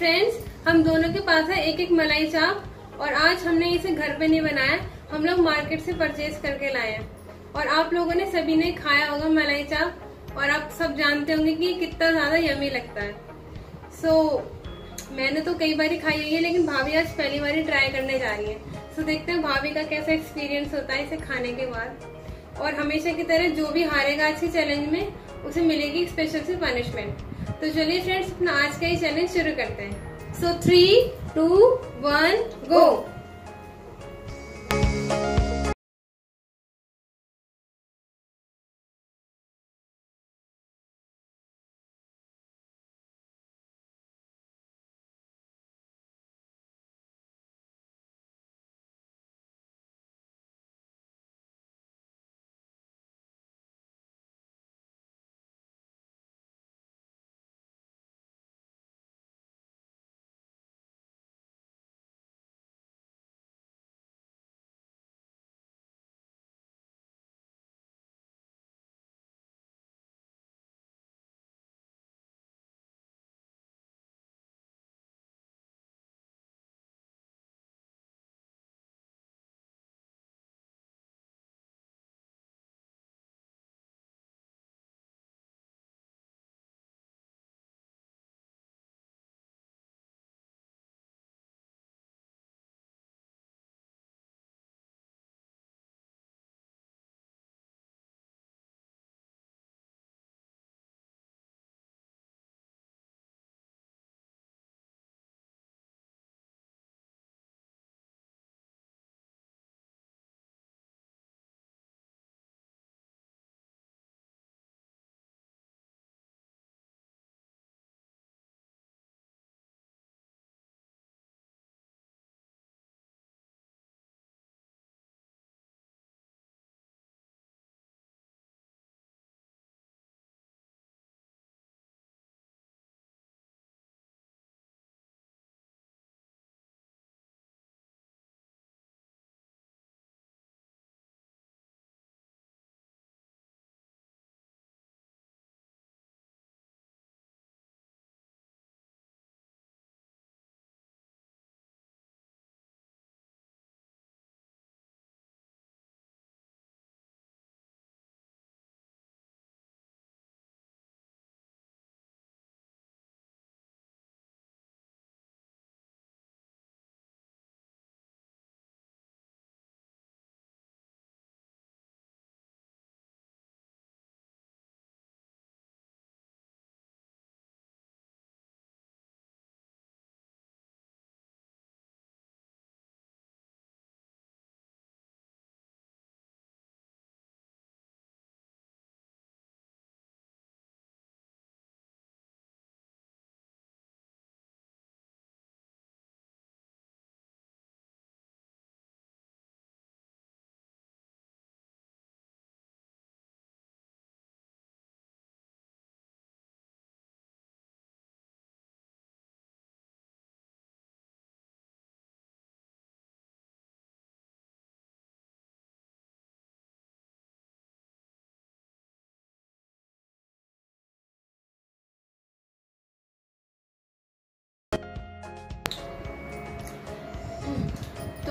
Friends हम दोनों के पास है एक एक मलाई चाप और आज हमने इसे घर पे नहीं बनाया हम लोग मार्केट से परचेज करके लाए हैं। और आप लोगों ने सभी ने खाया होगा मलाई चाप और आप सब जानते होंगे कि कितना ज़्यादा यमी लगता है। सो so, मैंने तो कई बार खाई है लेकिन भाभी आज पहली बार ट्राई करने जा रही है। सो so, देखते हैं भाभी का कैसा एक्सपीरियंस होता है इसे खाने के बाद। और हमेशा की तरह जो भी हारेगा के चैलेंज में उसे मिलेगी स्पेशल सी पनिशमेंट तो चलिए फ्रेंड्स अपना आज का ये चैलेंज शुरू करते हैं। So three two one go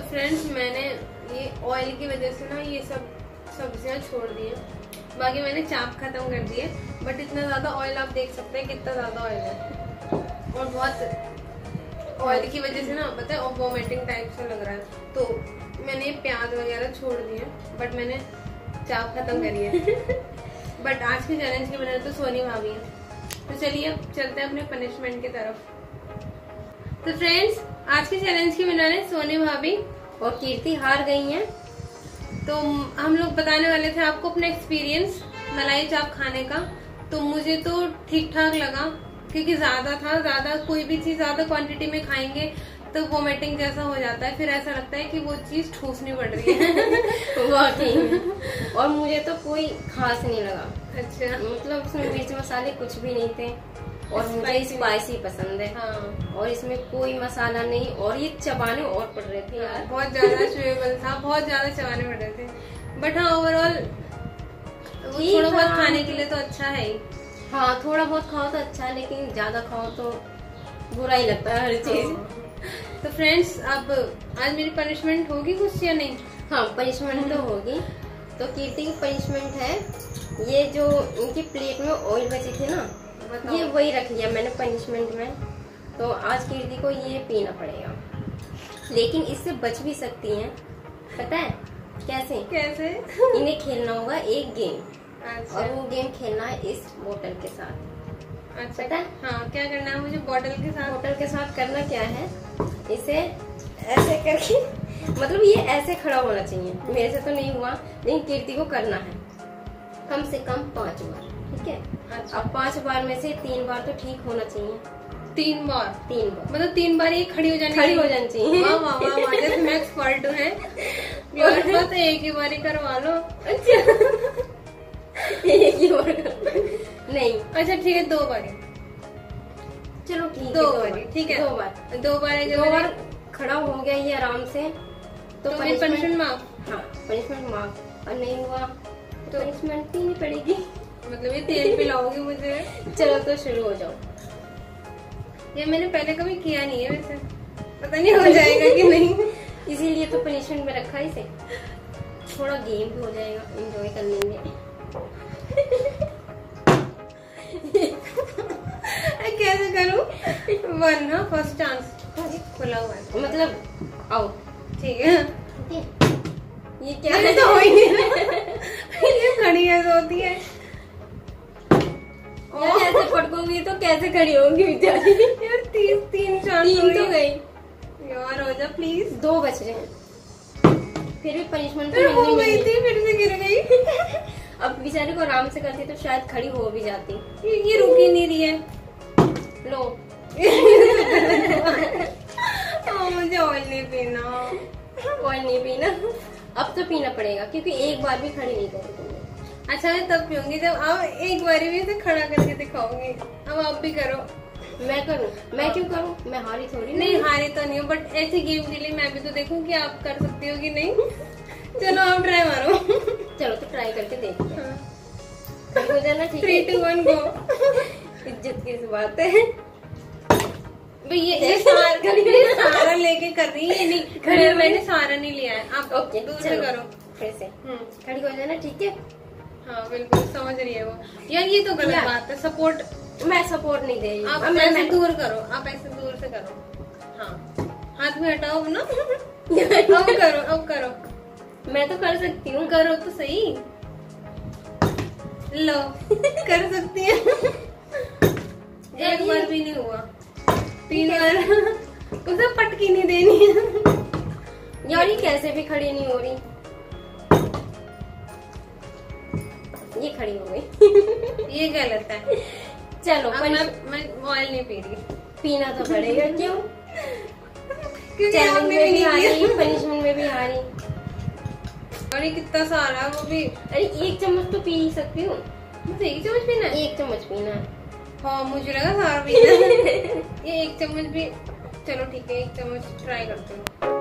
friends मैंने ये ऑयल की वजह से ना ये सब सब्ज़ियाँ छोड़ दी हैं। बाकी मैंने चाप खत्म कर दिए बट इतना ज़्यादा ऑयल आप देख सकते हैं कितना ज़्यादा ऑयल है। और बहुत ऑयल की वजह से ना पता है वोमिटिंग टाइप से लग रहा है। तो मैंने प्याज वगैरह छोड़ दिए बट मैंने चाप खत्म करी है। बट आज के चैलेंज के बनाने तो सोनी भाभी है। तो चलिए अब चलते हैं अपने पनिशमेंट की तरफ़। तो फ्रेंड्स आज के चैलेंज की विनर है सोनी भाभी और कीर्ति हार गई हैं। तो हम लोग बताने वाले थे आपको अपना एक्सपीरियंस मलाई चाप खाने का। तो मुझे तो ठीक ठाक लगा क्योंकि ज़्यादा था ज़्यादा कोई भी चीज़ ज़्यादा क्वांटिटी में खाएँगे तो वोमिटिंग जैसा हो जाता है। फिर ऐसा लगता है कि वो चीज़ ठूसनी पड़ रही है। वाकई और मुझे तो कोई खास नहीं लगा। अच्छा। मतलब उसमें मिर्च मसाले कुछ भी नहीं थे। और मुझे स्पाइसी पसंद है। हाँ। और इसमें कोई मसाला नहीं और ये चबाने और पड़ रहे थे यार। बहुत ज़्यादा चुएबल था बहुत ज़्यादा चबाने पड़ रहे थे। बट हाँ ओवरऑल थोड़ा बहुत खाने के लिए तो अच्छा है हाँ। थोड़ा बहुत खाओ तो अच्छा है लेकिन ज़्यादा खाओ तो बुरा ही लगता है हर चीज़। तो फ्रेंड्स अब आज मेरी पनिशमेंट होगी कुछ या नहीं? हाँ पनिशमेंट तो होगी। तो कीर्ति की पनिशमेंट है ये जो इनकी प्लेट में ऑयल बची थी ना बताओ। ये वही रख लिया मैंने पनिशमेंट में। तो आज कीर्ति को ये पीना पड़ेगा। लेकिन इससे बच भी सकती हैं। पता है? कैसे? कैसे? इन्हें खेलना होगा एक गेम अच्छा। और वो गेम खेलना है इस बोतल के साथ। अच्छा। पता है? हाँ क्या करना है मुझे बॉटल के साथ? बोतल के साथ करना क्या है? इसे ऐसे करके मतलब ये ऐसे खड़ा होना चाहिए। मेरे से तो नहीं हुआ लेकिन कीर्ति को करना है। कम से कम पाँच बार ठीक है? अच्छा अब पाँच बार में से तीन बार तो ठीक होना चाहिए। तीन बार? तीन बार। मतलब तीन बार ये खड़ी हो जानी खड़ी हो जानी चाहिए। वाह वाह वाह वाह जैसे मैं एक्सपर्ट हूँ है। को तो एक ही बार ही करवा लो। अच्छा। एक ही बार नहीं। अच्छा ठीक है दो बार चलो ठीक दो दो बार ठीक है। दो बार। दो बार दो बार खड़ा हो गया ये आराम से तो पनिशमेंट माफ़। हाँ पनिशमेंट माफ़। और नहीं हुआ तो पनिशमेंट देनी पड़ेगी। मतलब ये तेल पिलाओगी मुझे। चलो तो शुरू हो जाओ। ये मैंने पहले कभी किया नहीं है वैसे। पता नहीं हो जाएगा कि नहीं। इसीलिए तो पनिशमेंट में रखा इसे। थोड़ा गेम भी हो जाएगा। एंजॉय कर लेंगे। कैसे करूँ? वन ना फ़र्स्ट चांस खुला हुआ है। मतलब आओ। ठीक है। ये क्या तो हो ही नहीं पटकोगी तो कैसे खड़ी होगी बेचारी? यार तीन तीन चांस तीन तो गई। यार हो जा प्लीज़ दो बच रहे हैं। फिर भी पनिशमेंट फिर तो हो गई थी फिर से गिर गई। अब बेचारी को आराम से करती तो शायद खड़ी हो भी जाती। ये, रुक नहीं रही है। लो। हाँ, मुझे ऑयल नहीं पीना। ऑयल नहीं पीना। अब तो पीना पड़ेगा क्योंकि एक बार भी खड़ी नहीं करी तुमने अच्छा मैं तब पीऊँगी जब आप एक बारी भी इसे खड़ा करके दिखाओगे। अब आप भी करो। मैं करूँ? मैं क्यों करूँ? मैं हारी थोड़ी नहीं हारी तो नहीं हूँ बट ऐसे गेम के लिए मैं भी तो देखूँ कि आप कर सकती हो कि नहीं। चलो आप ट्राई मारो। चलो तो ट्राई करके देखते हैं। हो। जाना ठीक थ्री टू वन गो इज़्ज़त की बात है। भाई ये ये सारा सारा लेके कर रही है नहीं खड़े मैंने सारा नहीं लिया है। आप ओके चलो करो। फिर से। हम्म। खड़ी हो जाना ठीक है? हाँ बिल्कुल समझ रही है वो। यार ये तो गलत बात है सपोर्ट मैं सपोर्ट नहीं दे रही आप ऐसे दूर करो आप ऐसे दूर से करो। हाँ हाथ में हटाओ ना। अब करो अब करो। मैं तो कर सकती हूँ। करो तो सही। लो कर सकती है। एक बार भी नहीं हुआ। तीन बार। उसे पटकी नहीं देनी। यार ये कैसे भी खड़ी नहीं हो रही। ये खड़ी हो गई। ये गलत है? चलो मैं मैं ऑयल नहीं पी रही। पीना तो पड़ेगा क्यों? चैलेंज में भी हारी पनिशमेंट में भी हारी। ये कितना सारा वो भी। अरे एक चम्मच तो पी ही सकती हूँ। मुझे एक चम्मच पीना है? एक चम्मच पीना है। हाँ मुझे लगा सारा पीना है। ये एक चम्मच भी चलो ठीक है एक चम्मच ट्राई करते हैं।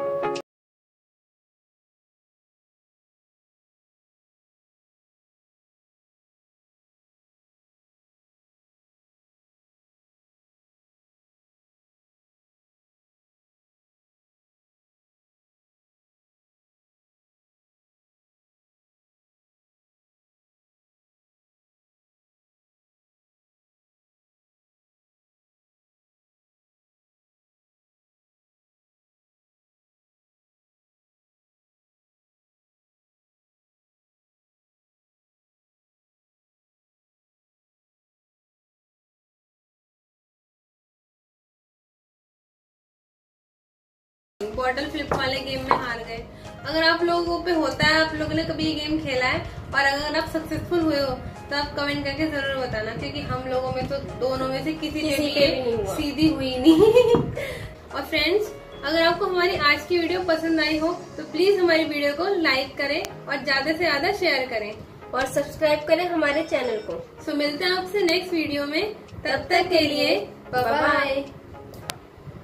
बॉटल फ्लिप वाले गेम में हार गए। अगर आप लोगों पे होता है आप लोगों ने कभी ये गेम खेला है और अगर आप सक्सेसफुल हुए हो तो आप कमेंट करके ज़रूर बताना क्योंकि हम लोगों में तो दोनों में से किसी, पे भी। सीधी हुई नहीं। और फ्रेंड्स अगर आपको हमारी आज की वीडियो पसंद आई हो तो प्लीज़ हमारी वीडियो को लाइक करें और ज़्यादा से ज़्यादा शेयर करें। और सब्सक्राइब करें हमारे चैनल को। सो मिलते हैं आपसे नेक्स्ट वीडियो में। तब तक के लिए बाय बाय